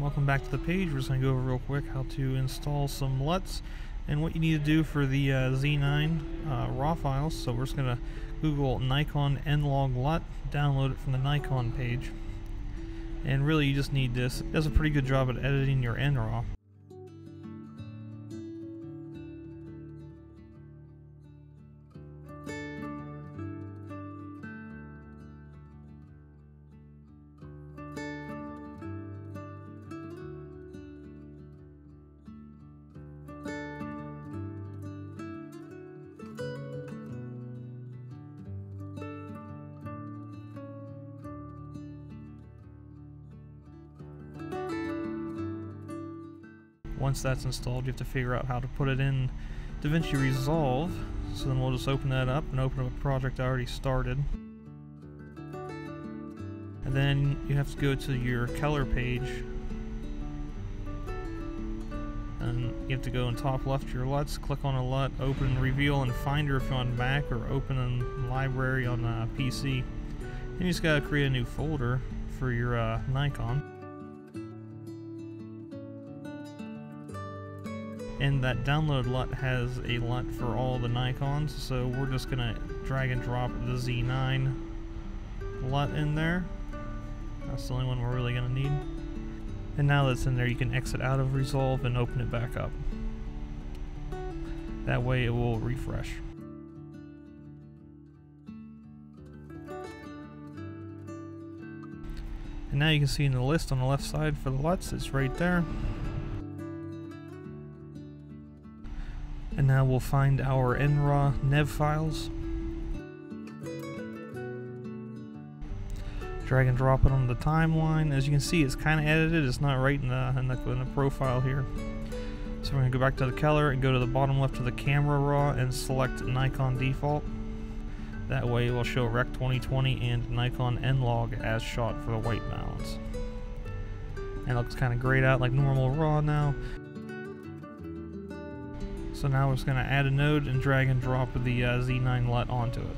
Welcome back to the page. We're just going to go over real quick how to install some LUTs and what you need to do for the uh, Z9 uh, RAW files. So we're just going to Google Nikon N-Log LUT, download it from the Nikon page. And really you just need this. It does a pretty good job at editing your NRAW. Once that's installed, you have to figure out how to put it in DaVinci Resolve. So then we'll just open that up and open up a project I already started. And then you have to go to your color page. And you have to go in top left your LUTs, click on a LUT, open Reveal and Finder if you're on Mac, or open in Library on uh, PC. And you just gotta create a new folder for your uh, Nikon. And that download LUT has a LUT for all the Nikons, so we're just gonna drag and drop the Z9 LUT in there. That's the only one we're really gonna need. And now that's in there, you can exit out of Resolve and open it back up. That way it will refresh. And now you can see in the list on the left side for the LUTs, it's right there. And now we'll find our NRAW NEV files. Drag and drop it on the timeline. As you can see, it's kind of edited. It's not right in the, in the, in the profile here. So we're going to go back to the color and go to the bottom left of the camera raw and select Nikon default. That way it will show Rec 2020 and Nikon N-Log as shot for the white balance. And it looks kind of grayed out like normal RAW now. So now we're just going to add a node and drag and drop the uh, Z9 LUT onto it.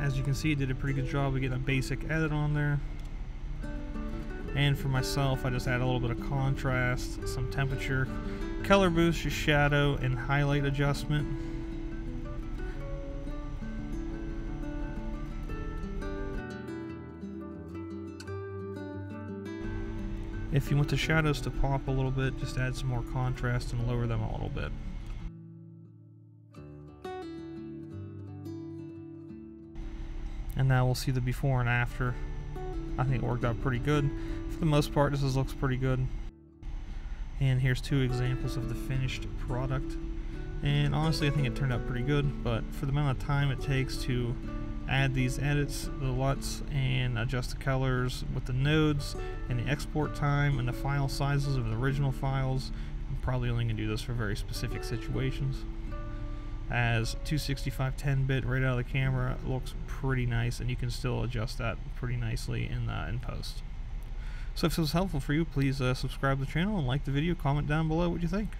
As you can see, did a pretty good job of getting a basic edit on there. And for myself, I just add a little bit of contrast, some temperature, color boost, shadow, and highlight adjustment. If you want the shadows to pop a little bit, just add some more contrast and lower them a little bit. And now we'll see the before and after. I think it worked out pretty good. For the most part, this looks pretty good. And here's two examples of the finished product. And honestly, I think it turned out pretty good, but for the amount of time it takes to add these edits, the LUTs, and adjust the colors with the nodes and the export time and the file sizes of the original files. I'm probably only going to do this for very specific situations. As 265 10-bit right out of the camera looks pretty nice and you can still adjust that pretty nicely in, uh, in post. So if this was helpful for you, please uh, subscribe to the channel and like the video, comment down below what you think.